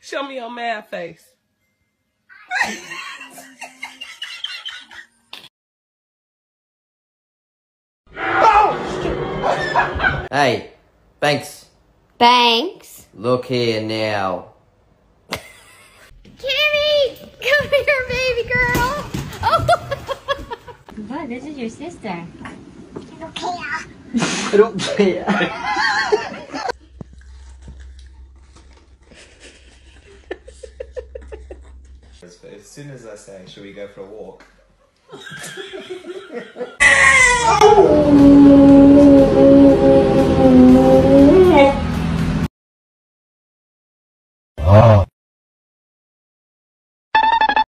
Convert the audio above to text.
Show me your mad face. Hey, Banks, Banks. look here now. Kimmy! Come here, baby girl! Oh! What? This is your sister. I don't care. As soon as I say, should we go for a walk? oh.